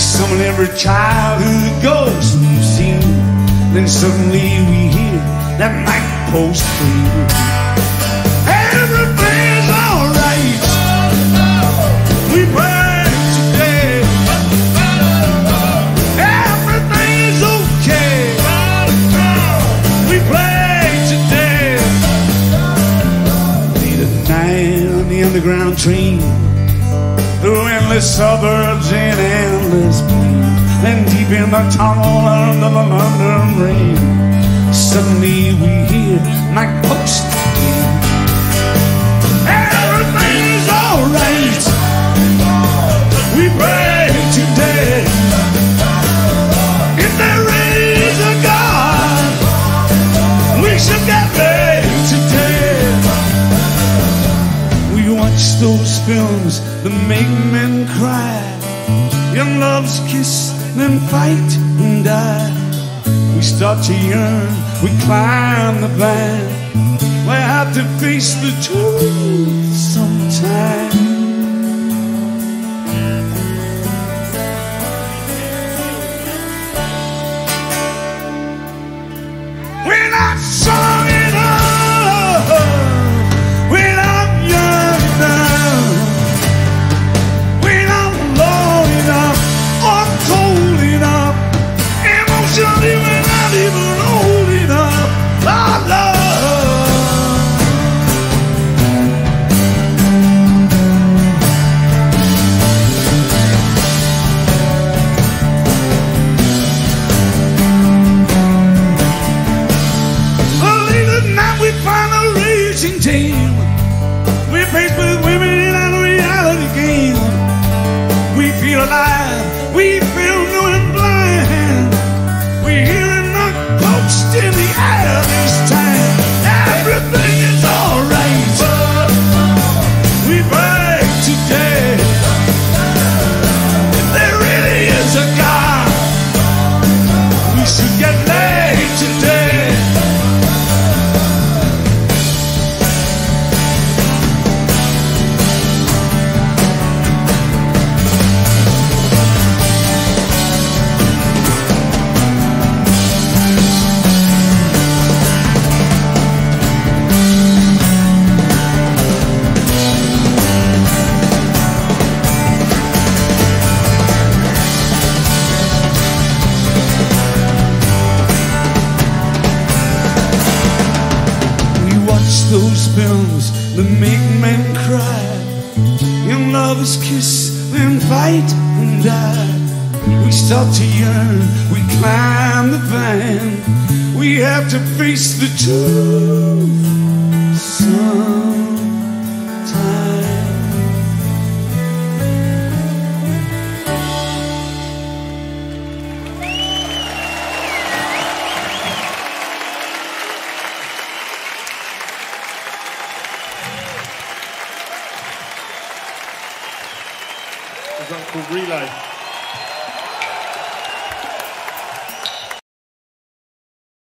summon every childhood goes we've seen. Then suddenly we hear that Mike Post clear. Everything's alright. We pray today. Everything's okay. We play today. Late at night on the underground train. Through endless suburbs endless. And deep in the tunnel under the London rain. Suddenly we hear Mike Post again. Everything's alright. We pray today. If there is a God, we should get paid today. We watch those films that make men cry. Young loves kiss, then fight and die. We start to yearn, we climb the vine. We have to face the truth tale. We're faced with women in a reality game. We feel alive, we feel those films that make men cry. Young lovers kiss, then fight and die. We start to yearn, we climb the vine. We have to face the truth sometime. Is that called Relay?